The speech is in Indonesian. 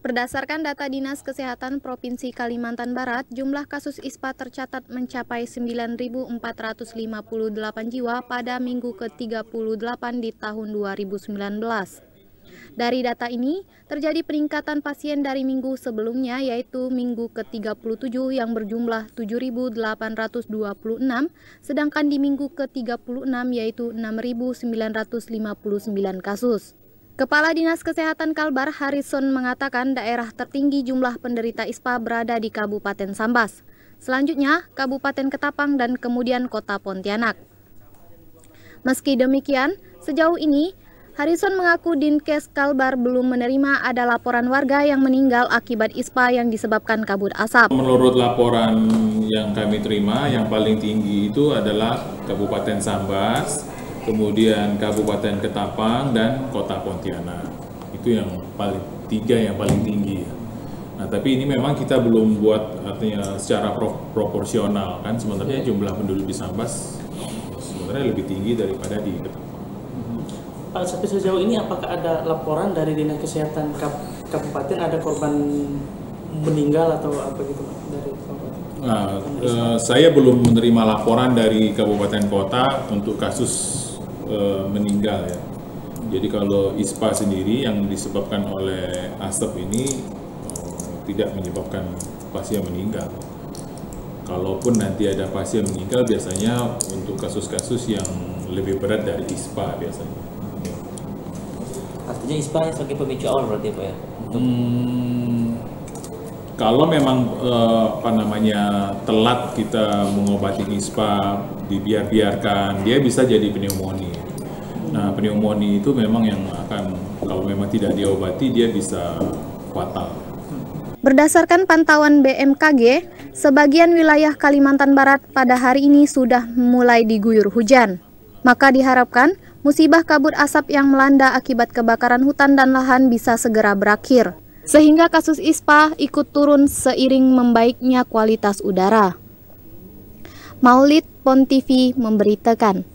Berdasarkan data Dinas Kesehatan Provinsi Kalimantan Barat, jumlah kasus ISPA tercatat mencapai 9.458 jiwa pada minggu ke-38 di tahun 2019. Dari data ini, terjadi peningkatan pasien dari minggu sebelumnya yaitu minggu ke-37 yang berjumlah 7.826, sedangkan di minggu ke-36 yaitu 6.959 kasus. Kepala Dinas Kesehatan Kalbar Harrison mengatakan daerah tertinggi jumlah penderita ISPA berada di Kabupaten Sambas. Selanjutnya, Kabupaten Ketapang dan kemudian Kota Pontianak. Meski demikian, sejauh ini Harrison mengaku Dinkes Kalbar belum menerima ada laporan warga yang meninggal akibat ISPA yang disebabkan kabut asap. Menurut laporan yang kami terima, yang paling tinggi itu adalah Kabupaten Sambas, kemudian Kabupaten Ketapang dan Kota Pontianak. Itu yang paling tiga yang paling tinggi. Nah, tapi ini memang kita belum buat artinya secara pro proporsional kan sebenarnya jumlah penduduk di Sambas sebenarnya lebih tinggi daripada di Ketapang. Pak, sampai sejauh ini apakah ada laporan dari Dinas Kesehatan Kabupaten ada korban meninggal atau apa gitu dari Nah, eh, saya belum menerima laporan dari kabupaten kota untuk kasus uh, meninggal ya. Jadi kalau ISPA sendiri yang disebabkan oleh asap ini uh, tidak menyebabkan pasien meninggal. Kalaupun nanti ada pasien meninggal biasanya untuk kasus-kasus yang lebih berat dari ISPA biasanya. Artinya ISPA sebagai pemicu awal berarti Pak ya? Hmm, kalau memang eh, apa namanya telat kita mengobati ISPA dibiar-biarkan dia bisa jadi pneumonia. Nah pneumonia itu memang yang akan kalau memang tidak diobati dia bisa fatal. Berdasarkan pantauan BMKG, sebagian wilayah Kalimantan Barat pada hari ini sudah mulai diguyur hujan. Maka diharapkan musibah kabut asap yang melanda akibat kebakaran hutan dan lahan bisa segera berakhir. Sehingga kasus ISPA ikut turun seiring membaiknya kualitas udara. Maulid Pon TV memberitakan.